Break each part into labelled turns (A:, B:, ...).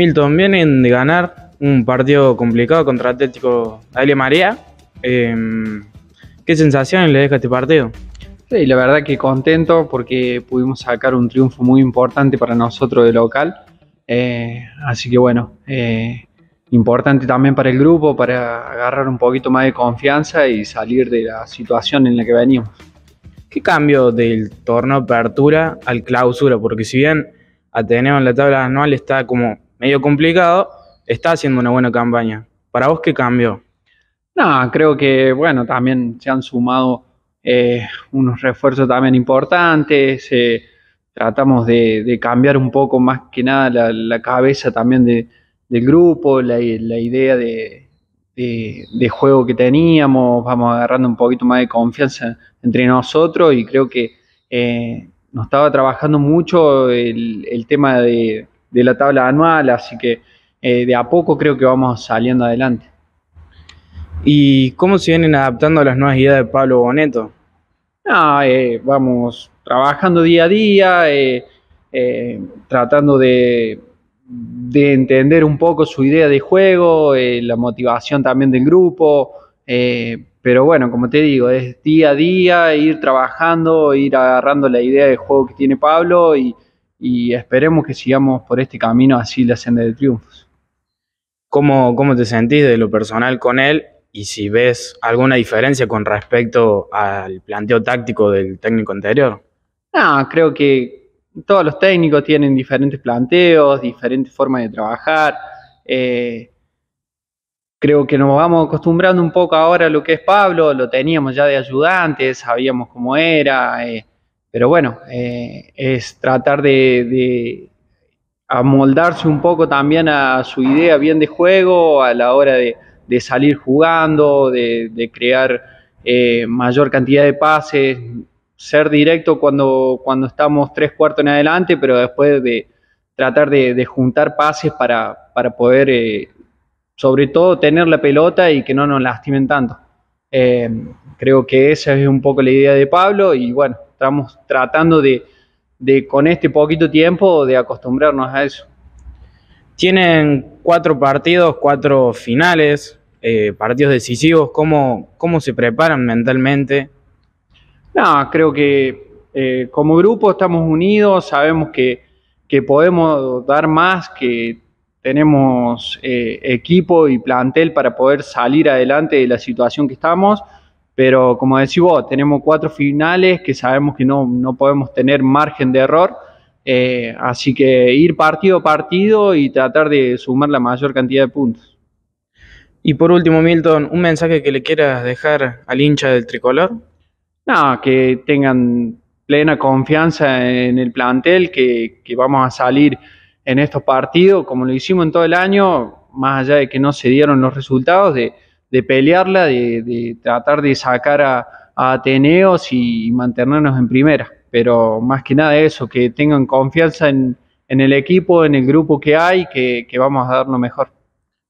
A: Milton, vienen de ganar un partido complicado contra Atlético Dalia María. Em, ¿Qué sensaciones le deja este partido?
B: Sí, la verdad que contento porque pudimos sacar un triunfo muy importante para nosotros de local. Eh, así que bueno, eh, importante también para el grupo, para agarrar un poquito más de confianza y salir de la situación en la que veníamos.
A: ¿Qué cambio del torneo apertura al clausura? Porque si bien Ateneo en la tabla anual está como medio complicado, está haciendo una buena campaña. ¿Para vos qué cambio?
B: No, creo que, bueno, también se han sumado eh, unos refuerzos también importantes. Eh, tratamos de, cambiar un poco más que nada la, cabeza también del grupo, la, idea de, juego que teníamos. Vamos agarrando un poquito más de confianza entre nosotros y creo que eh, nos estaba trabajando mucho el tema de, de la tabla anual, así que eh, de a poco creo que vamos saliendo adelante.
A: ¿Y cómo se vienen adaptando a las nuevas ideas de Pablo Boneto?
B: Ah, eh, vamos trabajando día a día, eh, tratando de, de, entender un poco su idea de juego, la motivación también del grupo. pero bueno, como te digo, es día a día, ir trabajando, ir agarrando la idea de juego que tiene Pablo y, y esperemos que sigamos por este camino así la senda de triunfos.
A: ¿Cómo, ¿Cómo te sentís de lo personal con él y si ves alguna diferencia con respecto al planteo táctico del técnico anterior?
B: No, creo que todos los técnicos tienen diferentes planteos, diferentes formas de trabajar. Eh, creo que nos vamos acostumbrando un poco ahora a lo que es Pablo, lo teníamos ya de ayudante, sabíamos cómo era. Eh, pero bueno, eh, es tratar de, amoldarse un poco también a su idea bien de juego a la hora de, salir jugando, de, crear eh, mayor cantidad de pases, ser directo cuando, cuando estamos tres cuartos en adelante, pero después de tratar de, juntar pases para, poder, eh, sobre todo, tener la pelota y que no nos lastimen tanto. creo que esa es un poco la idea de Pablo y bueno, estamos tratando de, con este poquito tiempo de acostumbrarnos a eso.
A: Tienen cuatro partidos, cuatro finales, eh, partidos decisivos. ¿Cómo, ¿Cómo se preparan mentalmente?
B: No, creo que eh, como grupo estamos unidos, sabemos que, podemos dar más, que tenemos eh, equipo y plantel para poder salir adelante de la situación que estamos pero como decís vos, tenemos cuatro finales que sabemos que no, no podemos tener margen de error. Eh, así que ir partido a partido y tratar de sumar la mayor cantidad de puntos.
A: Y por último, Milton, ¿un mensaje que le quieras dejar al hincha del tricolor?
B: No, que tengan plena confianza en el plantel, que, que vamos a salir en estos partidos como lo hicimos en todo el año, más allá de que no se dieron los resultados, de, de pelearla, de, tratar de sacar a, Ateneos y mantenernos en primera. Pero más que nada eso, que tengan confianza en, el equipo, en el grupo que hay, que, que vamos a dar lo mejor.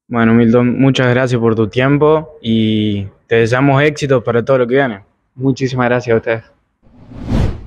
A: Bueno, Milton, muchas gracias por tu tiempo y te deseamos éxito para todo lo que viene.
B: Muchísimas gracias a ustedes.